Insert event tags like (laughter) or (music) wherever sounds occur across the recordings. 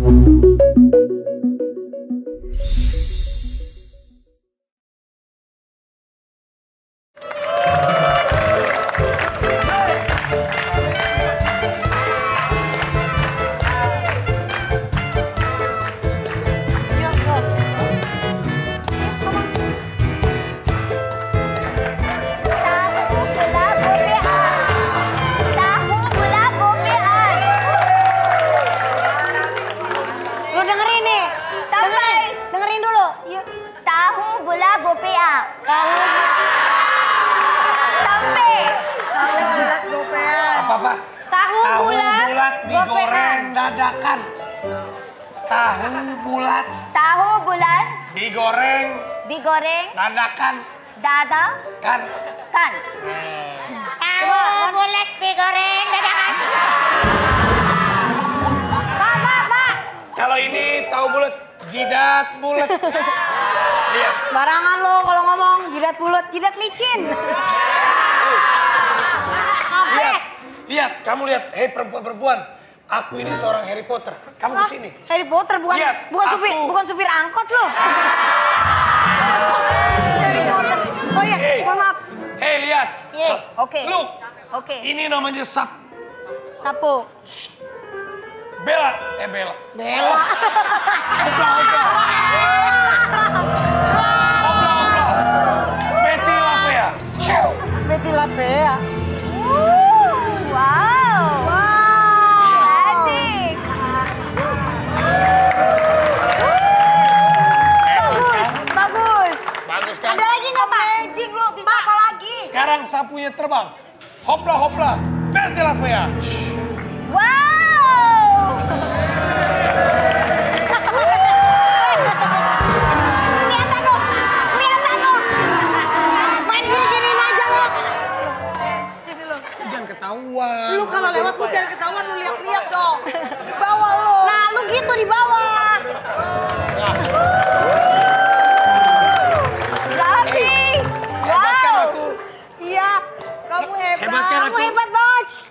Tahu digoreng dadakan. Tahu bulat Tahu bulan digoreng digoreng dadakan dada kan. kan. Tahu bulat digoreng dadakan. Pak, pak, pak. Kalau ini tahu bulat jidat bulat. Lihat. Barangan lo kalau ngomong jidat bulat, jidat licin. Lihat, lihat, kamu lihat, hei perempuan-perempuan, aku ini seorang Harry Potter. Kamu Hah? ke sini. Harry Potter bukan Lihat, bukan supir aku- bukan supir angkot lo. (laughs) Harry Potter. Oh iya, Hei, mohon maaf. hei lihat. Ye. Oke. Look, Oke. ini namanya sap. Sapu. Bella, eh Bella. Bella. (laughs) (laughs) Oblah, sapunya terbang. Hopla, hopla. Betty Lavea. Wow. Kelihatan lo, kelihatan lo. Main aja lo. Sini lo. Jangan ketahuan. Lu kalau lewat lu jangan ketahuan lu lihat-lihat dong. Di bawah lo. Nah, lu gitu di bawah.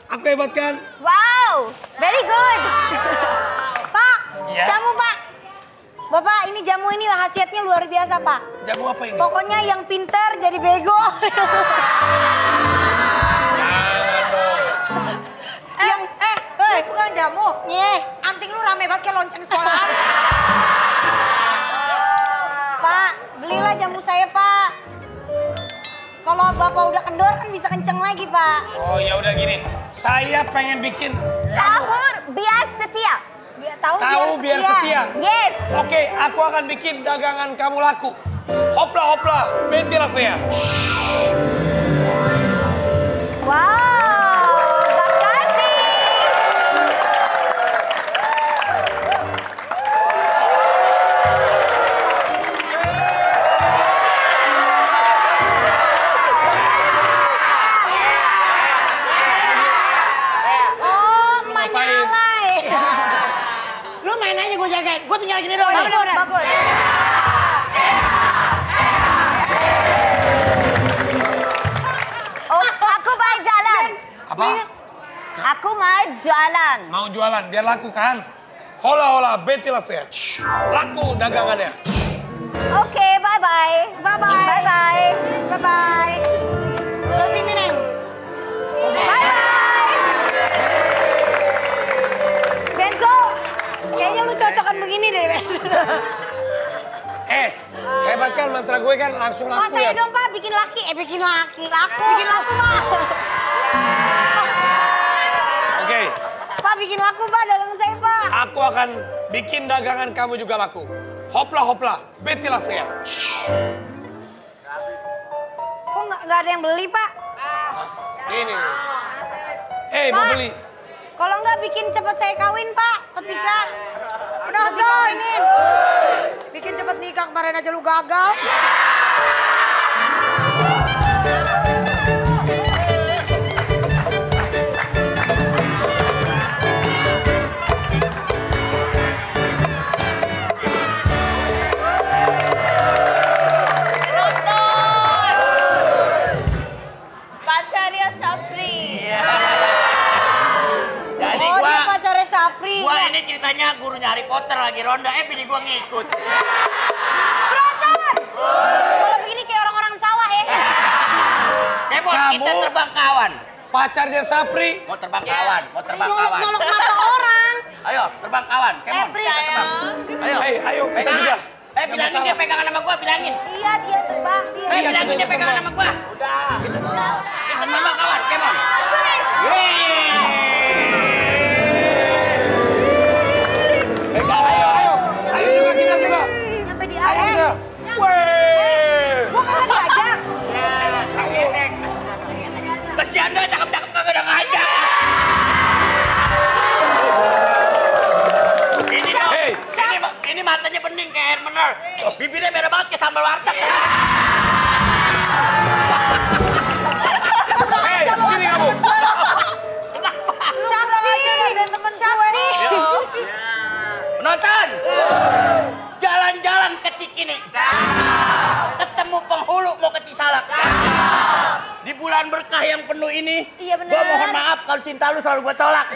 Aku hebat kan? Wow. Very good. (laughs) Pak, Iya. jamu Pak. Bapak, ini jamu ini khasiatnya luar biasa, Pak. Jamu apa ini? Pokoknya yang pinter jadi bego. (laughs) (laughs) yang eh, eh, itu kan jamu. Nih, anting lu rame banget kayak lonceng sekolahan. Pak, belilah jamu saya, Pak. Kalau Bapak udah kendor kan bisa kenceng lagi, Pak. Oh ya udah gini. Saya pengen bikin Tahur biar setia. Biar tahu, tahu biar setia. Yes. Oke, aku akan bikin dagangan kamu laku. Hopla hopla, Betty Lavea. Wow. Main aja gue tinggal gini doang. Bagus, nih. bagus. Oh, aku mau jalan. Apa? Aku mau jalan. Mau jualan, biar laku kan? Hola hola, Betty Lavea. Shh, Laku dagangannya. Oke, bye bye. Bye-bye. Bye bye. Bye-bye. Lo (laughs) Eh, hebat kan mantra gue kan langsung laku Mas saya ya. dong Pak bikin laki, eh bikin laki. Laku. Bikin laku Pak. (laughs) Oke, Pak bikin laku Pak dagang saya Pak. aku akan bikin dagangan kamu juga laku. Hopla hopla, Betty Lavea. Kok nggak ada yang beli Pak? Ini nih. Eh, mau Pak. beli? Kalau nggak bikin cepet saya kawin Pak, ketika udah dikawinin. Bikin cepet nikah kemarin aja lu gagal. Pacarnya Sapri. Jadi oh gua, Sapri. gua Ya. ini cerita katanya gurunya Harry Potter lagi ronda, eh bini gua ngikut. Brother! Kalau begini kayak orang-orang sawah ya. Kemon, Kamu- kita terbang kawan. Pacarnya Sapri. Mau terbang kawan, mau terbang kawan. Nyolok-nyolok mata orang. Ayo, terbang kawan. Kemon, Epri. kita terbang. Ayo. Hei, ayo kita juga. Eh, bilangin dia pegangan sama gua, bilangin. Iya dia terbang dia. Eh, bilangin dia pegangan sama gua. Udah. Kita terbang kawan, Kemon. Matanya bening kayak air mineral. Bibirnya merah banget kayak sambal warteg. Hei, sini kamu. Syakti. Dan temen Syakti. Nonton. Jalan-jalan ke Cikini. Ketemu penghulu mau ke Cisalak. Di bulan berkah yang penuh ini, Iya, gua mohon maaf kalau cinta lu selalu gua tolak.